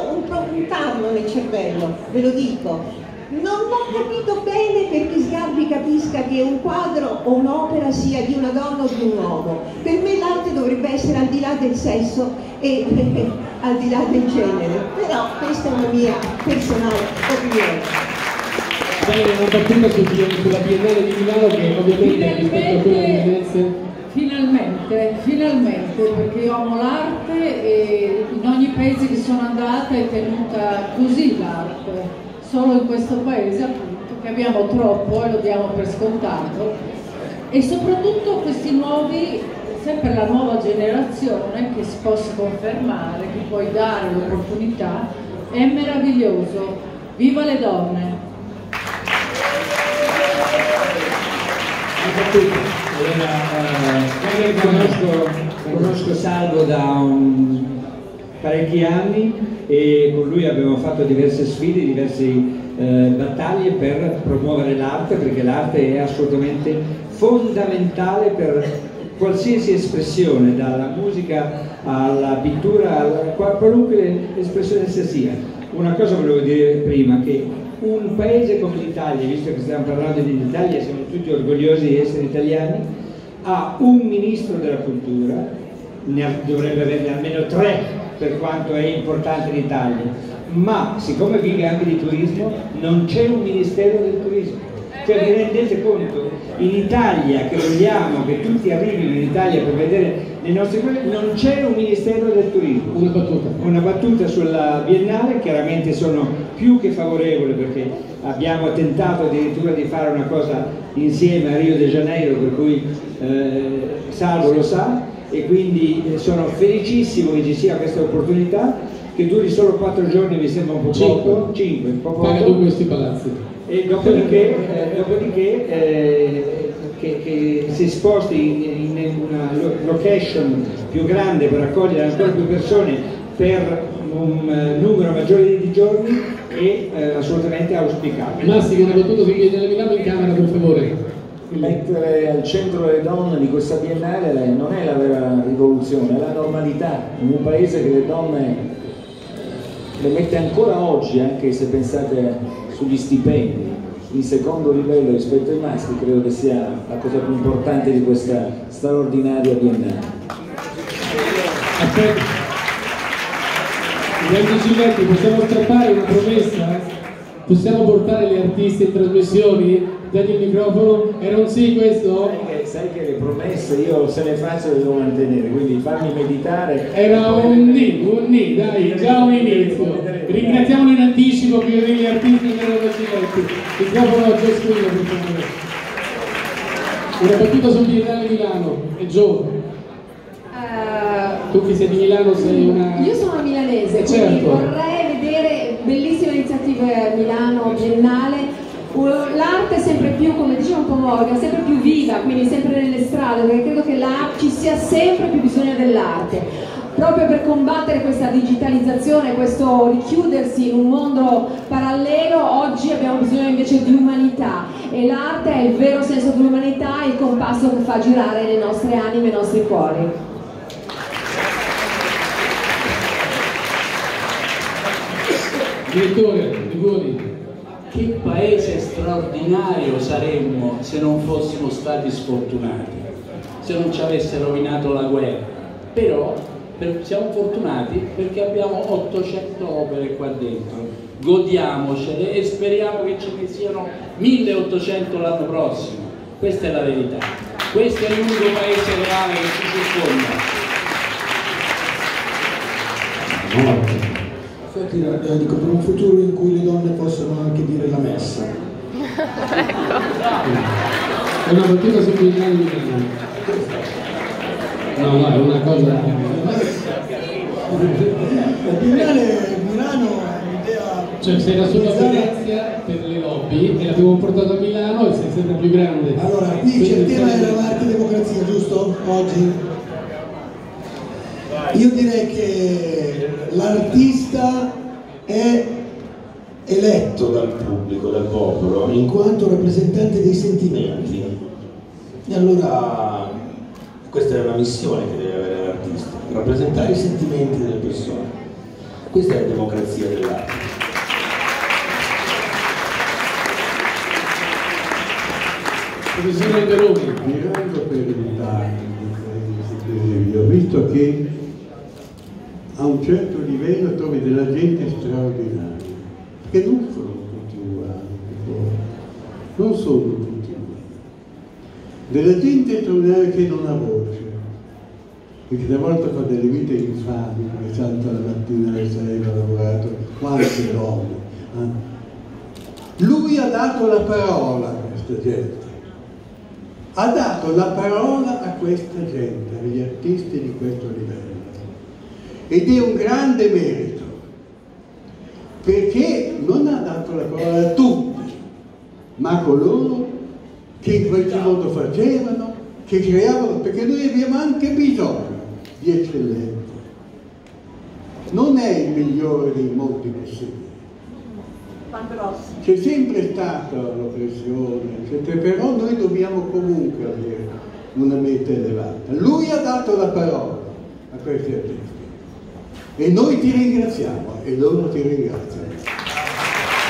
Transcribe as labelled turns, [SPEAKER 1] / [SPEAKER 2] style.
[SPEAKER 1] un, un tarlo nel cervello, ve lo dico. Non ho capito bene perché Sgarbi capisca che un quadro o un'opera sia di una donna o di un uomo. Per me l'arte dovrebbe essere al di là del sesso e al di là del genere, però questa è una mia personale opinione.
[SPEAKER 2] Bene, una battuta sulla Biennale di Milano che ovviamente rispetto a quella di Venezia
[SPEAKER 3] Finalmente, finalmente, perché io amo l'arte e in ogni paese che sono andata è tenuta così l'arte solo in questo paese appunto che abbiamo troppo e lo diamo per scontato e soprattutto questi nuovi, sempre la nuova generazione che si possa confermare, che puoi dare l'opportunità, è meraviglioso. Viva le donne!
[SPEAKER 4] Eh, conosco, conosco Salvo da un, parecchi anni e con lui abbiamo fatto diverse sfide, diverse eh, battaglie per promuovere l'arte perché l'arte è assolutamente fondamentale per qualsiasi espressione, dalla musica alla pittura, alla, qualunque espressione essa sia. Una cosa volevo dire prima, che un paese come l'Italia, visto che stiamo parlando di Italia, siamo tutti orgogliosi di essere italiani, ha un ministro della cultura, ne dovrebbe averne almeno tre per quanto è importante in Italia, ma siccome vive anche di turismo non c'è un ministero del turismo. Cioè vi rendete conto? In Italia, che vogliamo che tutti arrivino in Italia per vedere le nostre cose, non c'è un ministero del turismo.
[SPEAKER 2] Una battuta.
[SPEAKER 4] Una battuta sulla Biennale, chiaramente sono più che favorevole perché abbiamo tentato addirittura di fare una cosa insieme a Rio de Janeiro, per cui eh, Salvo lo sa, e quindi eh, sono felicissimo che ci sia questa opportunità che duri solo quattro giorni mi sembra un po' poco 5 un po' poco
[SPEAKER 2] paga tu questi palazzi
[SPEAKER 4] e dopodiché, eh, dopodiché eh, che, che, si sposti in, in, una location più grande per accogliere ancora più persone per un uh, numero maggiore di giorni è uh, assolutamente auspicabile.
[SPEAKER 2] Massi, battuta su Biennale Milano in camera per favore
[SPEAKER 5] mettere al centro le donne di questa biennale non è la vera rivoluzione, è la normalità, in un paese che le donne le mette ancora oggi, anche se pensate sugli stipendi, in secondo livello rispetto ai maschi, credo che sia la cosa più importante di questa straordinaria biennale.
[SPEAKER 2] Grandi Giletti, possiamo strappare una promessa? Possiamo portare gli artisti in trasmissioni? dagli il microfono, era un sì questo?
[SPEAKER 5] Sai che, sai che, le promesse io se le faccio le devo mantenere, quindi fammi meditare.
[SPEAKER 2] Era un ni, un ni, dai, già un inizio. Ringraziamolo in anticipo che gli artisti della Vacinetti. Microfono a Giosquino per favore. Una battuta sul Biennale Milano, è Gio. Uh, tu che sei di Milano sei una...
[SPEAKER 6] Io sono milanese, eh, certo. vorrei iniziative a Milano Biennale l'arte sempre più, come diceva un po' Morgan, sempre più viva, quindi sempre nelle strade, perché credo che ci sia sempre più bisogno dell'arte. Proprio per combattere questa digitalizzazione, questo richiudersi in un mondo parallelo, oggi abbiamo bisogno invece di umanità e l'arte è il vero senso di umanità, il compasso che fa girare le nostre anime i nostri cuori.
[SPEAKER 2] Direttore, Rigoni
[SPEAKER 7] che paese straordinario saremmo se non fossimo stati sfortunati, se non ci avesse rovinato la guerra. Però per, siamo fortunati perché abbiamo 800 opere qua dentro, godiamocele e speriamo che ce ne siano 1800 l'anno prossimo. Questa è la verità. Questo è l'unico paese reale che ci
[SPEAKER 8] circonda. Infatti eh, dico per un futuro in cui le donne possano anche dire la messa.
[SPEAKER 2] È una battuta su cui No, no, è una cosa.
[SPEAKER 8] Biennale Milano è un'idea.
[SPEAKER 2] Cioè sei la sua Venezia per le lobby e l'abbiamo portato a Milano e sei sempre più grande.
[SPEAKER 8] Allora, qui il tema era l'arte e democrazia, giusto? Oggi? Io direi che l'artista è eletto dal pubblico, dal popolo, in quanto rappresentante dei sentimenti. E allora questa è una missione che deve avere l'artista, rappresentare i sentimenti delle persone.
[SPEAKER 5] Questa è la democrazia dell'arte.
[SPEAKER 2] Professore Alberoni.
[SPEAKER 9] Mirando per l'Italia, ho visto che a un certo livello trovi della gente straordinaria, che non sono tutti uguali, non sono tutti uguali. Della gente straordinaria che non ha voce, perché una volta fa delle vite infami, perché salta la mattina alle sei, ha lavorato, quante donne. eh. Lui ha dato la parola a questa gente ha dato la parola a questa gente, agli artisti di questo livello. Ed è un grande merito, perché non ha dato la parola a tutti, ma a coloro che in qualche modo facevano, che creavano, perché noi abbiamo anche bisogno di eccellenza. Non è il migliore dei modi possibili. C'è sempre stata l'oppressione, però noi dobbiamo comunque avere una meta elevata. Lui ha dato la parola a questi artisti e noi ti ringraziamo e loro ti ringraziano.